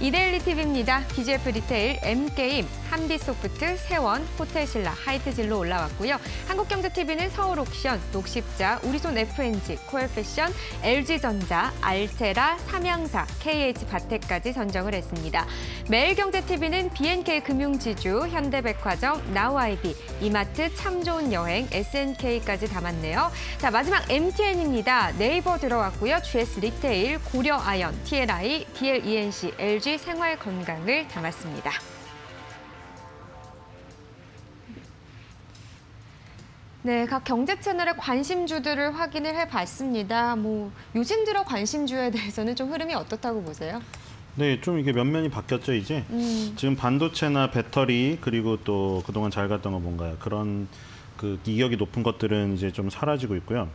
이데일리 TV입니다. BGF 리테일, M게임, 한빛소프트, 세원, 호텔신라, 하이트진로 올라왔고요. 한국경제TV는 서울옥션, 녹십자, 우리손 F&G, 코웰패션, LG전자, 알테라, 삼양사, KH바텍까지 선정을 했습니다. 매일경제TV는 BNK 금융지주, 현대백화점, 나우아이비, 이마트, 참 좋은 여행, SNK까지 담았네요. 자 마지막 MTN입니다. 네이버 들어왔고요. GS 리테일, 고려아연, TLI, DL E&C, LG 생활 건강을 담았습니다. 네, 각 경제 채널의 관심주들을 확인을 해봤습니다. 뭐 요즘 들어 관심주에 대해서는 좀 흐름이 어떻다고 보세요? 네, 좀 이게 면면이 바뀌었죠 이제. 음. 지금 반도체나 배터리 그리고 또 그동안 잘 갔던 거 뭔가요? 그런 그 이격이 높은 것들은 이제 좀 사라지고 있고요.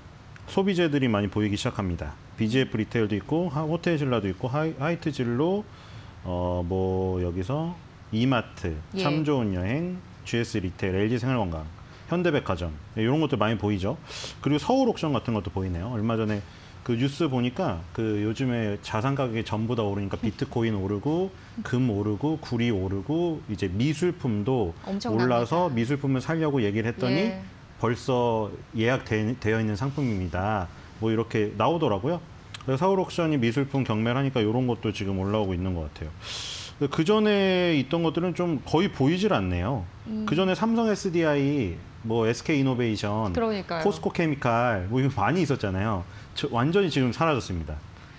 소비재들이 많이 보이기 시작합니다. BGF 리테일도 있고 하- 호텔신라도 있고 하이, 하이트진로 어 뭐 여기서 이마트, 예. 참 좋은 여행, GS 리테일, LG 생활건강, 현대백화점 네, 이런 것들 많이 보이죠. 그리고 서울 옥션 같은 것도 보이네요. 얼마 전에 그 뉴스 보니까 그 요즘에 자산 가격이 전부 다 오르니까 비트코인 오르고 금 오르고 구리 오르고 이제 미술품도 올라서 난립니다. 미술품을 살려고 얘기를 했더니 예. 벌써 예약되어 있는 상품입니다. 뭐 이렇게 나오더라고요. 서울 옥션이 미술품 경매를 하니까 이런 것도 지금 올라오고 있는 것 같아요. 그 전에 있던 것들은 좀 거의 보이질 않네요. 음. 그 전에 삼성 SDI, 뭐 SK 이노베이션, 그러니까요. 포스코 케미칼 뭐 이거 많이 있었잖아요. 저- 완전히 지금 사라졌습니다.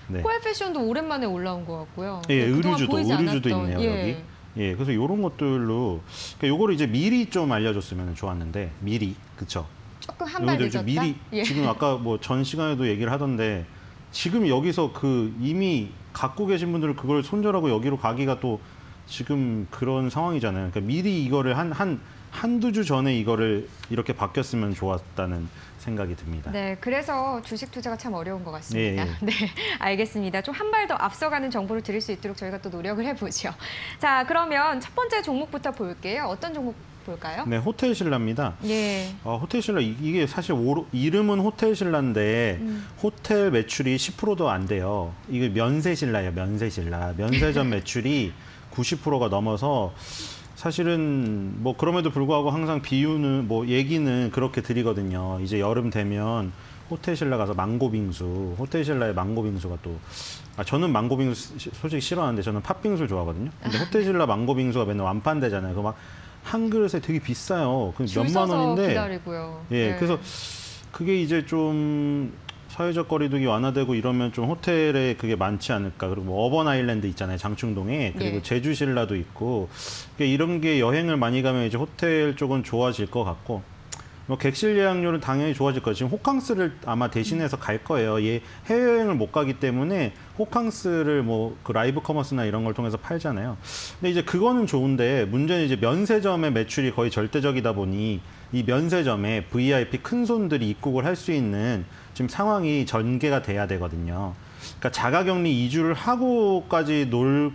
네. 코엘 패션도 오랜만에 올라온 것 같고요. 예, 네, 그동안 의류주도 의류주도 있네요 예. 여기. 예, 그래서 이런 것들로 그러니까 요거를 이제 미리 좀 알려줬으면 좋았는데 미리 그쵸? 조금 한발 요거들 늦었다. 좀 미리 예. 지금 아까 뭐 전 시간에도 얘기를 하던데 지금 여기서 그 이미 갖고 계신 분들은 그걸 손절하고 여기로 가기가 또 지금 그런 상황이잖아요. 그러니까 미리 이거를 한 한 한두 주 전에 이거를 이렇게 바뀌었으면 좋았다는 생각이 듭니다. 네, 그래서 주식 투자가 참 어려운 것 같습니다. 예, 예. 네, 알겠습니다. 좀 한 발 더 앞서가는 정보를 드릴 수 있도록 저희가 또 노력을 해보죠. 자, 그러면 첫 번째 종목부터 볼게요. 어떤 종목 볼까요? 네, 호텔 신라입니다. 예. 어, 호텔 신라 이- 이게 사실 오, 이름은 호텔 신라인데 음. 호텔 매출이 10%도 안 돼요. 이게 면세 신라예요. 면세 신라. 면세점 매출이 90%가 넘어서 사실은 뭐 그럼에도 불구하고 항상 비유는 뭐 얘기는 그렇게 드리거든요. 이제 여름 되면 호텔 신라 가서 망고 빙수, 호텔 신라의 망고 빙수가 또 아, 저는 망고 빙수 시- 솔직히 싫어하는데 저는 팥빙수를 좋아하거든요. 근데 호텔 신라 망고 빙수가 맨날 완판되잖아요. 그 막 한 그릇에 되게 비싸요. 그줄 몇만 원인데 기다리고요. 예, 네. 그래서 그게 이제 좀 사회적 거리두기 완화되고 이러면 좀 호텔에 그게 많지 않을까. 그리고 뭐 어번 아일랜드 있잖아요. 장충동에. 그리고 예. 제주 신라도 있고. 그러니까 이런 게 여행을 많이 가면 이제 호텔 쪽은 좋아질 것 같고. 뭐 객실 예약률은 당연히 좋아질 거예요. 지금 호캉스를 아마 대신해서 갈 거예요. 얘 해외여행을 못 가기 때문에 호캉스를 뭐 그 라이브 커머스나 이런 걸 통해서 팔잖아요. 근데 이제 그거는 좋은데 문제는 이제 면세점의 매출이 거의 절대적이다 보니 이 면세점에 VIP 큰 손들이 입국을 할 수 있는 지금 상황이 전개가 돼야 되거든요. 그러니까 자가격리 이주를 하고까지 놀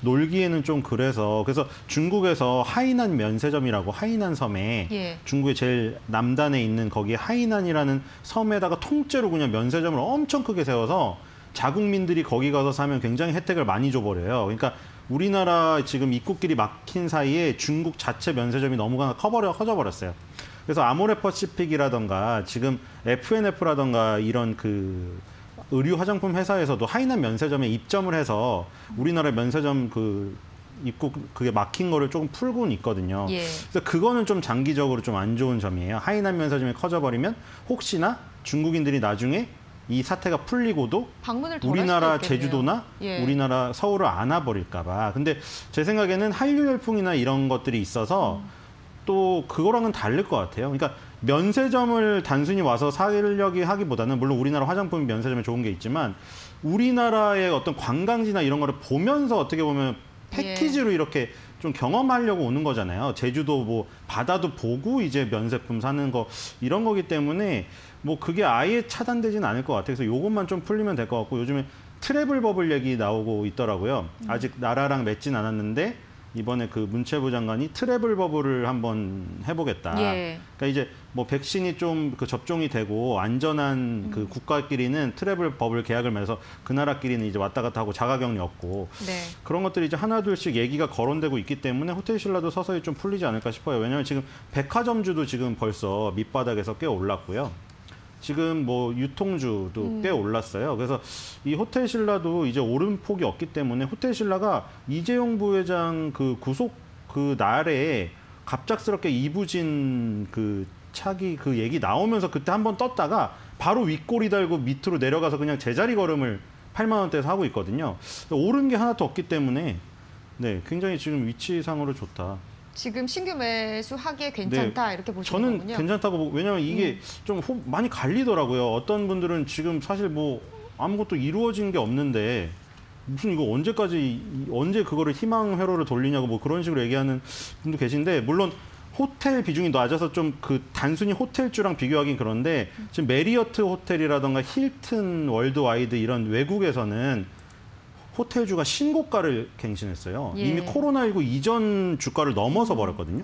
놀기에는 좀 그래서 그래서 중국에서 하이난 면세점이라고 하이난 섬에 예. 중국의 제일 남단에 있는 거기 하이난이라는 섬에다가 통째로 그냥 면세점을 엄청 크게 세워서 자국민들이 거기 가서 사면 굉장히 혜택을 많이 줘버려요. 그러니까 우리나라 지금 입국길이 막힌 사이에 중국 자체 면세점이 너무나 커버려 커져버렸어요. 그래서 아모레 퍼시픽이라던가 지금 FNF라던가 이런 그 의류 화장품 회사에서도 하이난 면세점에 입점을 해서 우리나라 면세점 그 입국 그게 막힌 거를 조금 풀고는 있거든요. 예. 그래서 그거는 좀 장기적으로 좀 안 좋은 점이에요. 하이난 면세점이 커져버리면 혹시나 중국인들이 나중에 이 사태가 풀리고도 우리나라. 제주도나 예. 우리나라 서울을 안아버릴까봐. 근데 제 생각에는 한류 열풍이나 이런 것들이 있어서 음. 또 그거랑은 다를 것 같아요. 그러니까 면세점을 단순히 와서 사려기 하기보다는 물론 우리나라 화장품 면세점에 좋은 게 있지만 우리나라의 어떤 관광지나 이런 거를 보면서 어떻게 보면 패키지로 이렇게 좀 경험하려고 오는 거잖아요. 제주도 뭐 바다도 보고 이제 면세품 사는 거 이런 거기 때문에 뭐 그게 아예 차단되지는 않을 것 같아요. 그래서 요것만 좀 풀리면 될 것 같고 요즘에 트래블 버블 얘기 나오고 있더라고요. 아직 나라랑 맺진 않았는데 이번에 그 문체부 장관이 travel bubble을 한번 해보겠다. 예. 그러니까 이제 뭐 백신이 좀 그 접종이 되고 안전한 그 국가끼리는 travel bubble 계약을 맺어서 그 나라끼리는 이제 왔다 갔다 하고 자가격리 없고 네. 그런 것들이 이제 하나둘씩 얘기가 거론되고 있기 때문에 호텔 신라도 서서히 좀 풀리지 않을까 싶어요. 왜냐하면 지금 백화점주도 지금 벌써 밑바닥에서 꽤 올랐고요. 지금 뭐 유통주도 꽤 올랐어요. 그래서 이 호텔 신라도 이제 오름폭이 없기 때문에 호텔 신라가 이재용 부회장 그 구속 그 날에 갑작스럽게 이부진 그 차기 그 얘기 나오면서 그때 한번 떴다가 바로 윗꼬리 달고 밑으로 내려가서 그냥 제자리 걸음을 8만 원대에서 하고 있거든요. 오른 게 하나도 없기 때문에 네, 굉장히 지금 위치상으로 좋다. 지금 신규 매수 하기에 괜찮다 이렇게 보시는 네. 저는 거군요. 괜찮다고 보고 왜냐하면 이게 좀 호- 많이 갈리더라고요. 어떤 분들은 지금 사실 뭐 아무것도 이루어진 게 없는데 무슨 이거 언제까지 이- 언제 그거를 희망 회로를 돌리냐고 뭐 그런 식으로 얘기하는 분도 계신데 물론 호텔 비중이 낮아서 좀 그 단순히 호텔주랑 비교하긴 그런데 지금 메리어트 호텔이라던가 힐튼 월드와이드 이런 외국에서는 호텔주가 신고가를 갱신했어요. 예. 이미 코로나19 이전 주가를 넘어서 버렸거든요.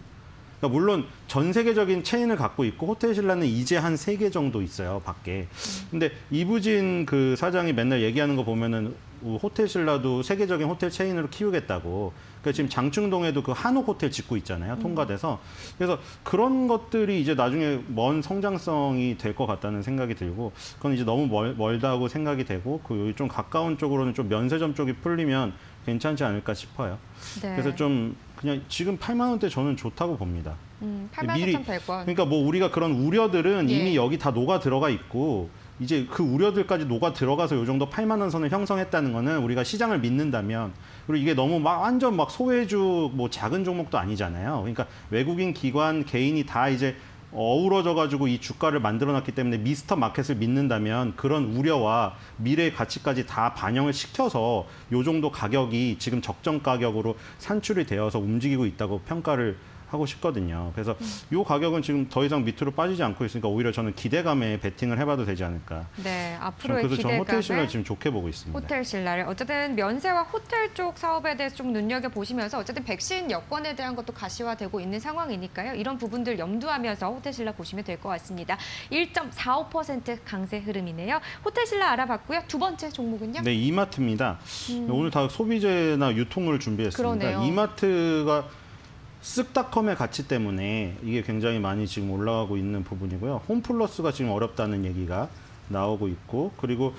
그러니까 물론 전 세계적인 체인을 갖고 있고 호텔 신라는 이제 한 세 개 정도 있어요 밖에. 근데 이부진 그 사장이 맨날 얘기하는 거 보면은 호텔 신라도 세계적인 호텔 체인으로 키우겠다고. 그러니까 지금 장충동에도 그 한옥 호텔 짓고 있잖아요 통과돼서. 그래서 그런 것들이 이제 나중에 먼 성장성이 될 것 같다는 생각이 들고 그건 이제 너무 멀, 멀다고 생각이 되고 그 좀 가까운 쪽으로는 좀 면세점 쪽이 풀리면 괜찮지 않을까 싶어요. 네. 그래서 좀 그냥 지금 8만 원대 저는 좋다고 봅니다. 음, 미리- 84,100원. 그러니까 뭐 우리가 그런 우려들은 예. 이미 여기 다 녹아 들어가 있고 이제 그 우려들까지 녹아 들어가서 요 정도 8만 원 선을 형성했다는 거는 우리가 시장을 믿는다면 그리고 이게 너무 막 완전 막 소외주 뭐 작은 종목도 아니잖아요. 그러니까 외국인 기관 개인이 다 이제 어우러져 가지고 이 주가를 만들어 놨기 때문에 미스터 마켓을 믿는다면 그런 우려와 미래 가치까지 다 반영을 시켜서 요 정도 가격이 지금 적정 가격으로 산출이 되어서 움직이고 있다고 평가를 하고 싶거든요. 그래서 요 가격은 지금 더 이상 밑으로 빠지지 않고 있으니까 오히려 저는 기대감에 베팅을 해봐도 되지 않을까. 네, 앞으로의 그래서 전 호텔 신라 기대감을 지금 좋게 보고 있습니다. 호텔 신라를 어쨌든 면세와 호텔 쪽 사업에 대해서 좀 눈여겨 보시면서 어쨌든 백신 여건에 대한 것도 가시화되고 있는 상황이니까요. 이런 부분들 염두하면서 호텔 신라 보시면 될 것 같습니다. 1.45% 강세 흐름이네요. 호텔 신라 알아봤고요. 두 번째 종목은요? 네, 이마트입니다. 오늘 다 소비재나 유통을 준비했습니다. 음. 그러네요. 이마트가 쓱닷컴의 가치 때문에 이게 굉장히 많이 지금 올라가고 있는 부분이고요. 홈플러스가 지금 어렵다는 얘기가 나오고 있고 그리고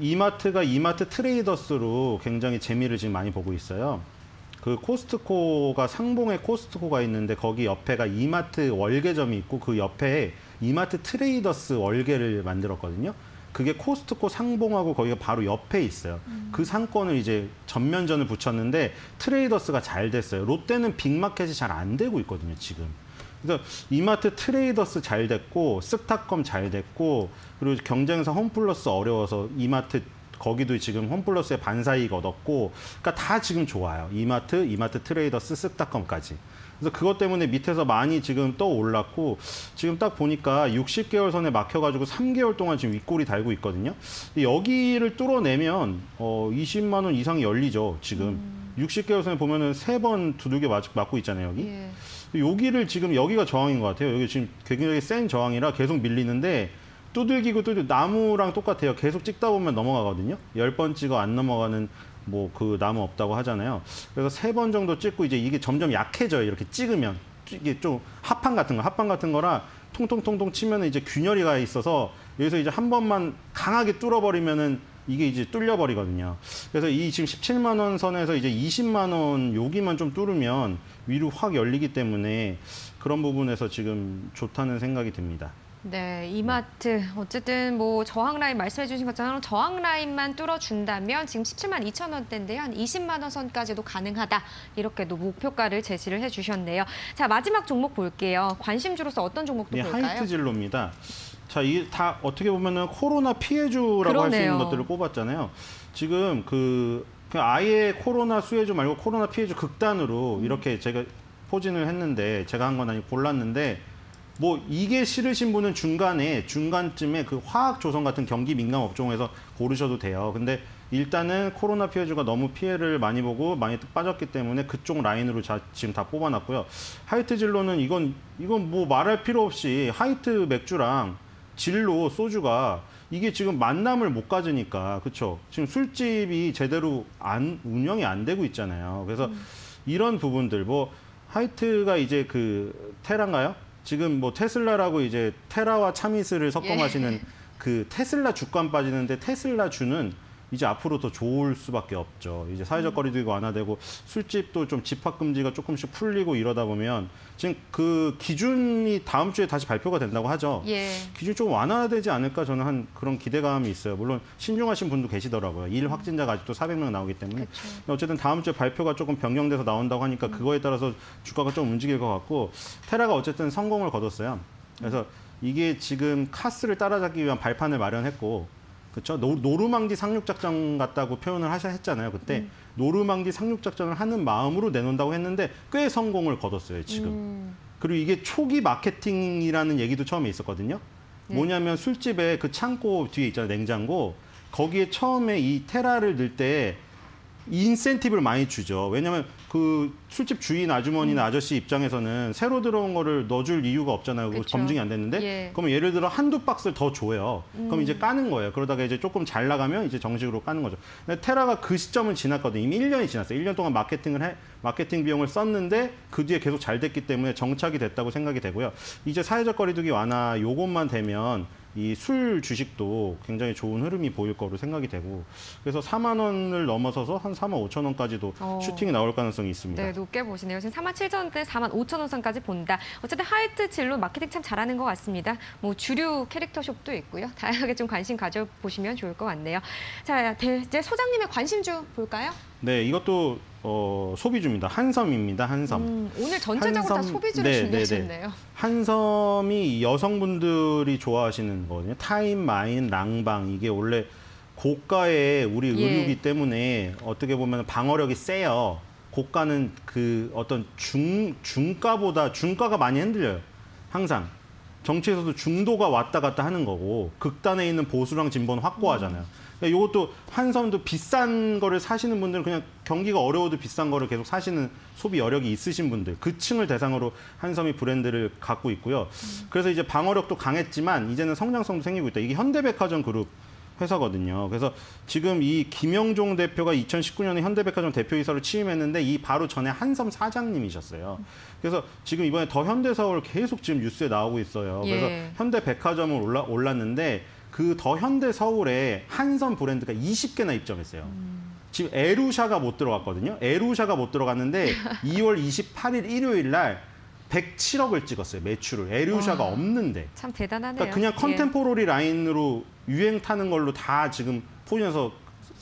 이마트가 이마트 트레이더스로 굉장히 재미를 지금 많이 보고 있어요. 그 코스트코가 상봉에 코스트코가 있는데 거기 옆에가 이마트 월계점이 있고 그 옆에 이마트 트레이더스 월계를 만들었거든요. 그게 코스트코 상봉하고 거기가 바로 옆에 있어요. 그 상권을 이제 전면전을 붙였는데 트레이더스가 잘 됐어요. 롯데는 빅마켓이 잘 안 되고 있거든요, 지금. 그래서 이마트 트레이더스 잘 됐고 쓱닷컴 잘 됐고 그리고 경쟁사 홈플러스 어려워서 이마트 거기도 지금 홈플러스의 반사이익 얻었고 그러니까 다 지금 좋아요. 이마트, 이마트 트레이더스, 쓱닷컴까지. 그래서 그것 때문에 밑에서 많이 지금 떠 올랐고 지금 딱 보니까 60개월 선에 막혀가지고 3개월 동안 지금 윗골이 달고 있거든요. 여기를 뚫어내면 어 20만 원 이상이 열리죠. 지금 60개월 선에 보면은 세 번 두들겨 맞, 맞고 있잖아요. 여기. 예. 여기를 지금 여기가 저항인 것 같아요. 여기 지금 굉장히 센 저항이라 계속 밀리는데 두들기고 두들 나무랑 똑같아요. 계속 찍다 보면 넘어가거든요. 열 번 찍어 안 넘어가는 뭐 그 나무 없다고 하잖아요. 그래서 세 번 정도 찍고 이제 이게 점점 약해져요. 이렇게 찍으면 이게 좀 합판 같은 거, 합판 같은 거라 통통통통 치면 이제 균열이 가 있어서 여기서 이제 한 번만 강하게 뚫어버리면은 이게 이제 뚫려버리거든요. 그래서 이 지금 17만 원 선에서 이제 20만 원 여기만 좀 뚫으면 위로 확 열리기 때문에 그런 부분에서 지금 좋다는 생각이 듭니다. 네, 이마트 어쨌든 뭐 저항 라인 말씀해 주신 것처럼 저항 라인만 뚫어준다면 지금 17만 2천 원대인데요. 한 20만 원 선까지도 가능하다. 이렇게도 목표가를 제시를 해 주셨네요. 자, 마지막 종목 볼게요. 관심주로서 어떤 종목도 네, 볼까요? 하이트 진로입니다. 자, 이게 다 어떻게 보면은 코로나 피해주라고 할 수. 있는 것들을 뽑았잖아요. 지금 그, 그 아예 코로나 수혜주 말고 코로나 피해주 극단으로 음. 이렇게 제가 포진을 했는데 제가 한 건 아니고 골랐는데 뭐 이게 싫으신 분은 중간에 중간쯤에 그 화학 조선 같은 경기 민감 업종에서 고르셔도 돼요. 근데 일단은 코로나 피해주가 너무 피해를 많이 보고 많이 빠졌기 때문에 그쪽 라인으로 자, 지금 다 뽑아놨고요. 하이트 진로는 이건 이건 뭐 말할 필요 없이 하이트 맥주랑 진로 소주가 이게 지금 만남을 못 가지니까 그렇죠. 지금 술집이 제대로 안 운영이 안 되고 있잖아요. 그래서 이런 부분들 뭐 하이트가 이제 그 테라인가요? 지금 뭐 테슬라라고 이제 테라와 참이슬을 섞어 예. 마시는 그 테슬라 주권 빠지는데 테슬라 주는 이제 앞으로 더 좋을 수밖에 없죠. 이제 사회적 거리두기가 완화되고 술집도 좀 집합 금지가 조금씩 풀리고 이러다 보면 지금 그 기준이 다음 주에 다시 발표가 된다고 하죠. 예. 기준이 좀 완화되지 않을까 저는 한 그런 기대감이 있어요. 물론 신중하신 분도 계시더라고요. 일 확진자가 아직도 400명 나오기 때문에. 근데 어쨌든 다음 주에 발표가 조금 변경돼서 나온다고 하니까 그거에 따라서 주가가 좀 움직일 것 같고 테라가 어쨌든 성공을 거뒀어요. 그래서 이게 지금 카스를 따라잡기 위한 발판을 마련했고 그렇죠. 노, 노르망디 상륙 작전 같다고 표현을 하셔 했잖아요. 그때 노르망디 상륙 작전을 하는 마음으로 내놓는다고 했는데 꽤 성공을 거뒀어요. 지금. 음, 그리고 이게 초기 마케팅이라는 얘기도 처음에 있었거든요. 네. 뭐냐면 술집에 그 창고 뒤에 있잖아요, 냉장고. 거기에 처음에 이 테라를 넣을 때 인센티브를 많이 주죠. 왜냐면 그 술집 주인 아주머니나 음. 아저씨 입장에서는 새로 들어온 거를 넣어줄 이유가 없잖아요. 그쵸. 검증이 안 됐는데. 예. 그러면 예를 들어 한두 박스를 더 줘요. 그럼 음. 이제 까는 거예요. 그러다가 이제 조금 잘 나가면 이제 정식으로 까는 거죠. 근데 테라가 그 시점은 지났거든요. 이미 1년이 지났어요. 1년 동안 마케팅을 해, 마케팅 비용을 썼는데 그 뒤에 계속 잘 됐기 때문에 정착이 됐다고 생각이 되고요. 이제 사회적 거리두기 완화 요것만 되면 이 술 주식도 굉장히 좋은 흐름이 보일 거로 생각이 되고 그래서 4만 원을 넘어서서 한 4만 5천 원까지도 어. 슈팅이 나올 가능성이 있습니다. 네, 높게 보시네요. 지금 4만 7천 원대 4만 5천 원 선까지 본다. 어쨌든 하이트 진로 마케팅 참 잘하는 것 같습니다. 뭐 주류 캐릭터 숍도 있고요. 다양하게 좀 관심 가져보시면 좋을 것 같네요. 자, 대- 이제 소장님의 관심주 볼까요? 네, 이것도 어, 소비주입니다. 한섬입니다. 한섬. 음, 오늘 전체적으로 다 한섬- 소비주를 네, 준비하셨네요. 한섬이 여성분들이 좋아하시는 거거든요. 타임, 마인, 랑방 이게 원래 고가의 우리 예. 의류기 때문에 어떻게 보면 방어력이 세요. 고가는 그 어떤 중 중가보다 중가가 많이 흔들려요. 항상 정치에서도 중도가 왔다 갔다 하는 거고 극단에 있는 보수랑 진보는 확고하잖아요. 그러니까 이것도 한섬도 비싼 거를 사시는 분들은 그냥 경기가 어려워도 비싼 거를 계속 사시는 소비 여력이 있으신 분들 그 층을 대상으로 한섬이 브랜드를 갖고 있고요. 그래서 이제 방어력도 강했지만 이제는 성장성도 생기고 있다. 이게 현대백화점 그룹 회사거든요. 그래서 지금 이 김영종 대표가 2019년에 현대백화점 대표이사로 취임했는데 이 바로 전에 한섬 사장님이셨어요. 그래서 지금 이번에 더 현대서울 계속 지금 뉴스에 나오고 있어요. 그래서 예. 현대백화점을 올라, 올랐는데 그 더 현대 서울에 한섬 브랜드가 20개나 입점했어요. 지금 에루샤가 못 들어갔거든요. 에루샤가 못 들어갔는데 2월 28일 일요일 날 107억을 찍었어요. 매출을. 에루샤가 와. 없는데. 참 대단하네요. 그러니까 그냥 예. contemporary 라인으로 유행 타는 걸로 다 지금 포진해서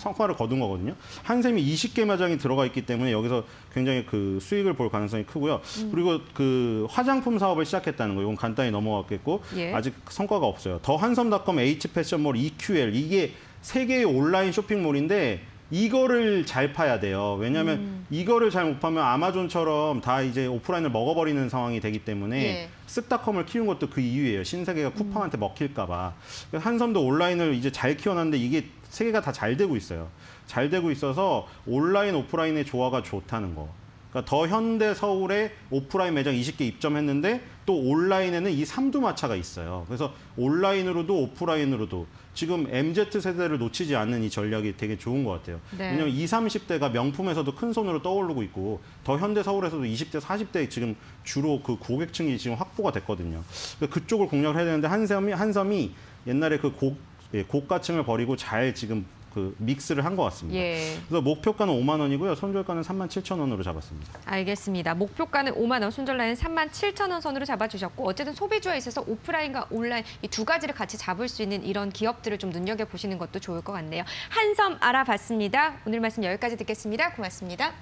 성과를 거둔 거거든요. 한섬이 20개 매장이 들어가 있기 때문에 여기서 굉장히 그 수익을 볼 가능성이 크고요. 음. 그리고 그 화장품 사업을 시작했다는 거 이건 간단히 넘어가겠고 예. 아직 성과가 없어요. 더 한섬닷컴, H 패션몰, EQL 이게 세 개의 온라인 쇼핑몰인데 이거를 잘 파야 돼요. 왜냐하면 음. 이거를 잘 못 파면 아마존처럼 다 이제 오프라인을 먹어버리는 상황이 되기 때문에 예. 쓱닷컴을 키운 것도 그 이유예요. 신세계가 쿠팡한테 먹힐까봐. 한섬도 온라인을 이제 잘 키워놨는데 이게 세 개가 다 잘 되고 있어요. 잘 되고 있어서 온라인 오프라인의 조화가 좋다는 거. 그러니까 더 현대 서울에 오프라인 매장 20개 입점했는데 또 온라인에는 이 삼두마차가 있어요. 그래서 온라인으로도 오프라인으로도 지금 MZ 세대를 놓치지 않는 이 전략이 되게 좋은 것 같아요. 네. 왜냐하면 20, 30대가 명품에서도 큰 손으로 떠오르고 있고 더 현대 서울에서도 20대, 40대 지금 주로 그 고객층이 지금 확보가 됐거든요. 그러니까 그쪽을 공략을 해야 되는데 한섬이 한섬이 옛날에 그 고, 예, 고가층을 버리고 잘 지금 그 믹스를 한 것 같습니다. 예. 그래서 목표가는 5만 원이고요. 손절가는 3만 7천 원으로 잡았습니다. 알겠습니다. 목표가는 5만 원, 손절라인 3만 7천 원 선으로 잡아주셨고 어쨌든 소비주에 있어서 오프라인과 온라인 이 두 가지를 같이 잡을 수 있는 이런 기업들을 좀 눈여겨보시는 것도 좋을 것 같네요. 한섬 알아봤습니다. 오늘 말씀 여기까지 듣겠습니다. 고맙습니다.